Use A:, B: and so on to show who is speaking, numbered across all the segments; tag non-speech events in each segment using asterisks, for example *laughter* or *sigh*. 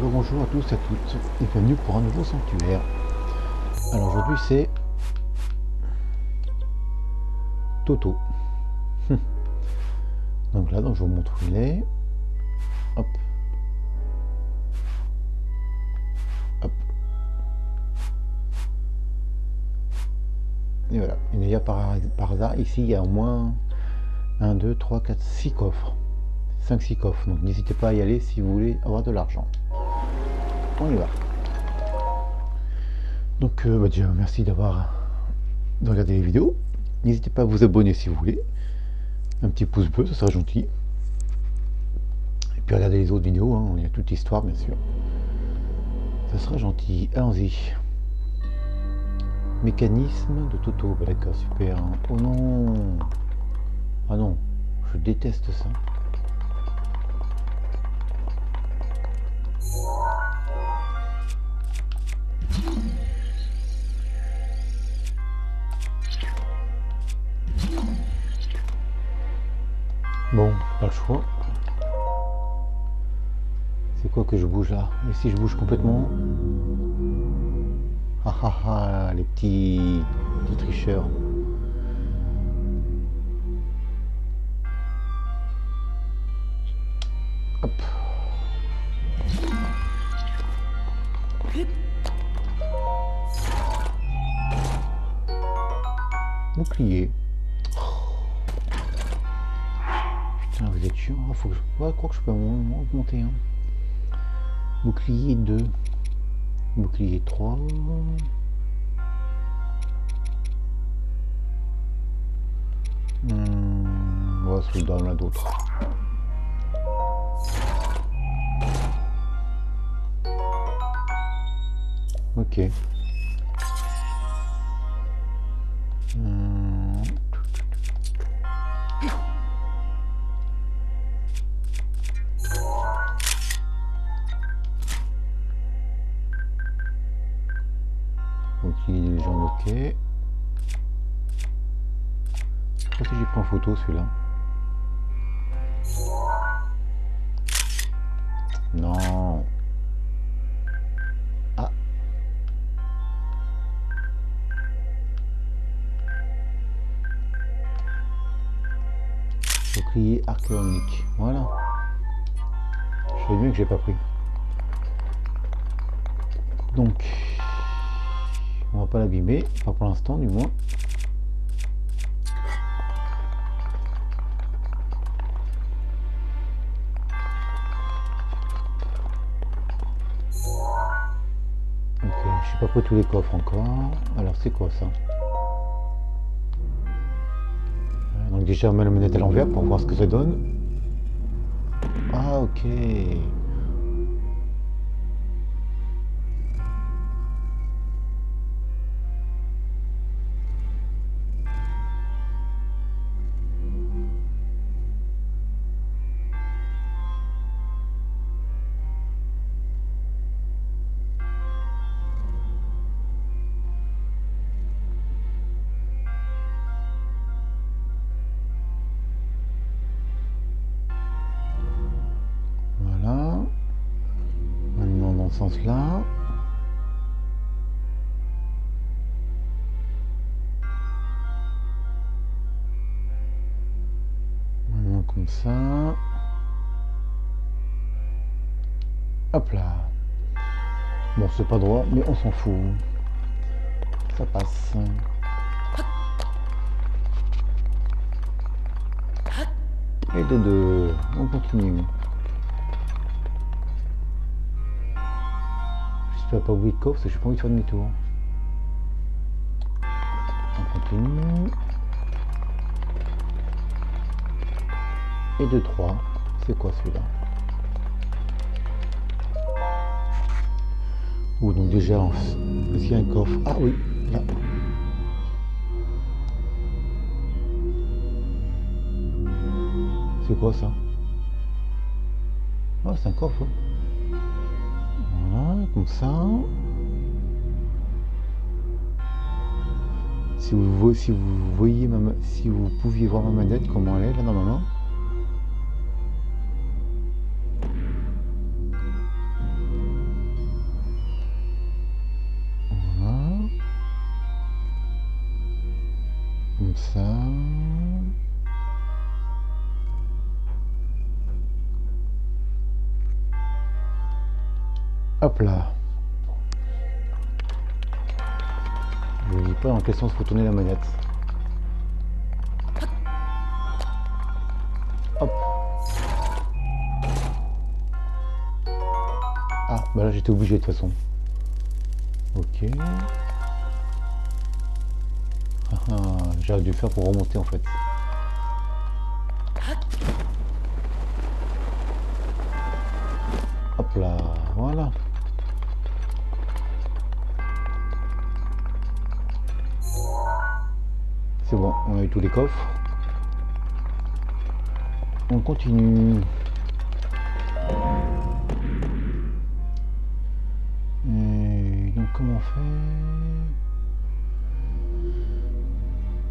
A: bonjour à tous et à toutes et bienvenue pour un nouveau sanctuaire. Alors aujourd'hui c'est Toto. *laughs* donc là donc je vous montre où il est. Hop. Hop. Et voilà. Et d'ailleurs par, par hasard ici il y a au moins 1, 2, 3, 4, 6 coffres. 5-6 coffres. Donc n'hésitez pas à y aller si vous voulez avoir de l'argent. On y va. Donc euh, bah, déjà merci d'avoir regardé les vidéos. N'hésitez pas à vous abonner si vous voulez. Un petit pouce bleu, ça sera gentil. Et puis regardez les autres vidéos, hein. il y a toute l'histoire bien sûr. Ça sera gentil. Allons-y. Mécanisme de Toto. Bah, D'accord, super. Oh non Ah non, je déteste ça. Bon, pas le choix. C'est quoi que je bouge là? Et si je bouge complètement? Ah ah ah, les petits, petits tricheurs. Hop. Bouclier. Êtes chiant. Ah, faut que je... Ouais, je crois que je peux augmenter. Hein. Bouclier 2. Bouclier 3. Hmm, on va se dans là d'autres. Ok. Les gens ok. Je sais pas j'ai photo celui-là. Non. Ah. Bouclier archéologique. Voilà. Je sais bien que j'ai pas pris. Donc, on va pas l'abîmer, pas pour l'instant du moins. Ok, je suis pas pris tous les coffres encore. Alors c'est quoi ça? Euh, Donc déjà on met la manette à l'envers pour voir ce que ça donne. Ah ok. Sens-là. Comme ça. Hop là. Bon, c'est pas droit, mais on s'en fout. Ça passe. Et de deux. On continue. J'espère pas oublier de coffre parce que j'ai pas envie de faire demi-tour. On continue. Et 2, 3. C'est quoi celui-là? Ou donc déjà, on- est-ce qu'il y a un coffre Ah oui, là. C'est quoi ça? Ah, c'est un coffre. hein. Comme ça. Si vous, vo- si vous voyez ma- si vous pouviez voir ma manette, comment elle est là dans ma main. Hop là. Je ne dis pas dans quel sens faut la manette. Hop. Ah, bah là j'étais obligé de toute façon. Ok. Ah, ah, J'aurais dû faire pour remonter en fait. On continue. Et donc comment on fait?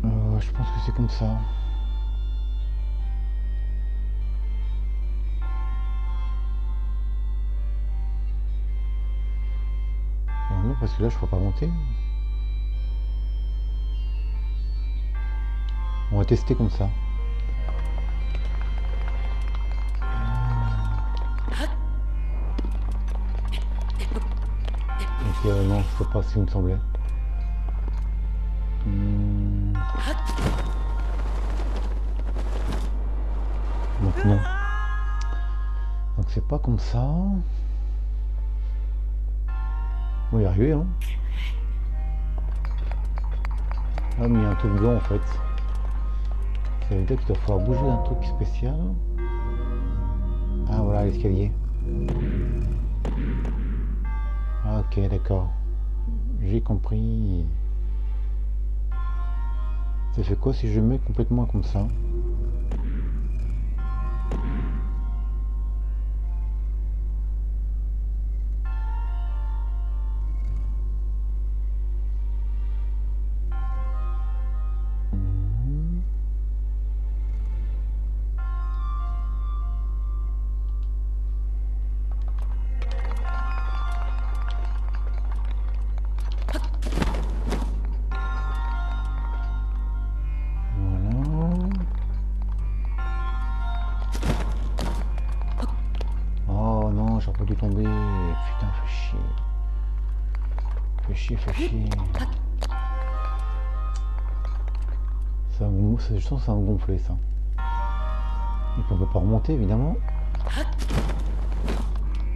A: Euh, Je pense que c'est comme ça. Euh, non, parce que là je ne peux pas monter. On va tester comme ça. Ok, non, je sais pas ce qu'il me semblait. Hmm. Donc non. Donc c'est pas comme ça. On va y arriver, hein. Ah, mais il y a un truc blanc en fait. Ça veut dire qu'il doit falloir bouger un truc spécial. Ah voilà l'escalier. Ah, ok, d'accord. J'ai compris. Ça fait quoi si je mets complètement comme ça? Ça, je sens que ça va me gonfler ça. Et puis on peut pas remonter évidemment.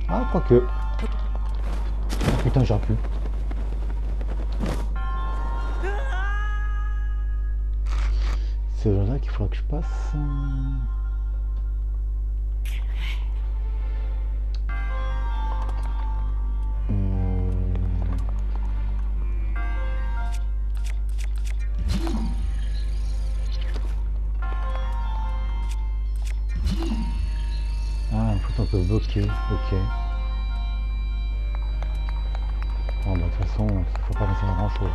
A: Ah, quoique. Ah putain, j'aurais pu. C'est là qu'il faudra que je passe. Bloquer. Ok. Bon, bah, de toute façon, faut pas penser à grand chose.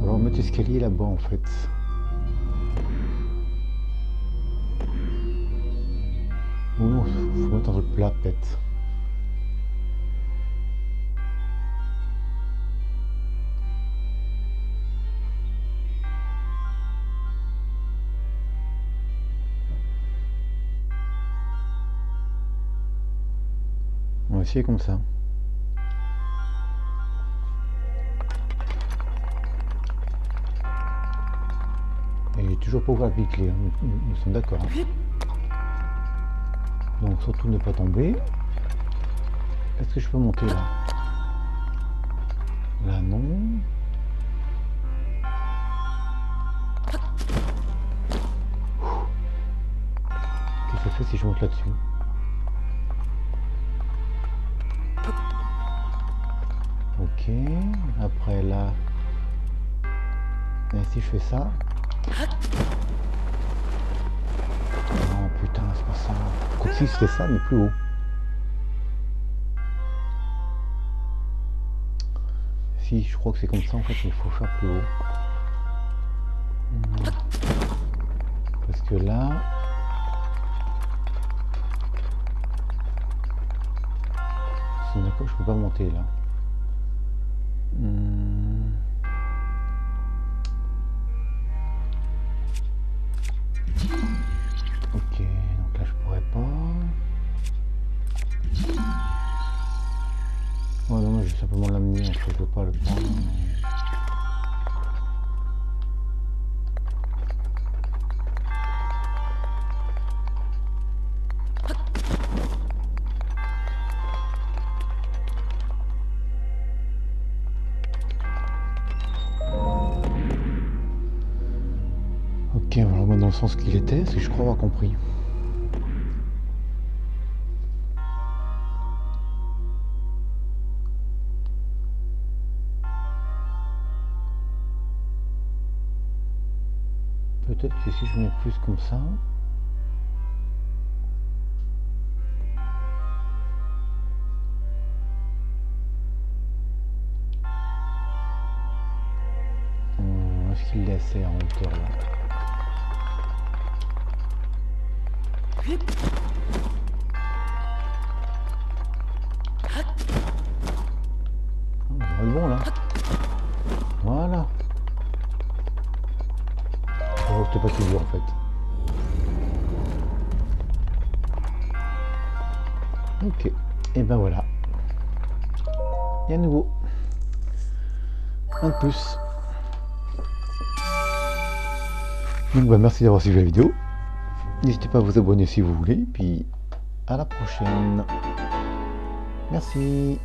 A: On va remettre l'escalier là-bas en fait. Ou non, faut mettre un truc plat peut-être. Essayer comme ça. Et toujours pas ouvert hein. nous, sommes d'accord. hein. Donc surtout ne pas tomber. Est-ce que je peux monter Là? Si je fais ça, non putain c'est pas ça, quoi si c'était ça mais plus haut. Si je crois que c'est comme ça en fait, il faut faire plus haut. Hmm. Parce que là, je peux pas monter là. Sens qu'il était, que je crois avoir compris. Peut-être que si je mets plus comme ça. Est-ce qu'il assez en hauteur là Ah, va être bon là. Voilà. Oh, c'était pas si en fait. Ok. Et ben voilà. Et à nouveau. Un de plus. Donc bah, merci d'avoir suivi la vidéo. N'hésitez pas à vous abonner si vous voulez. Puis à la prochaine. Merci.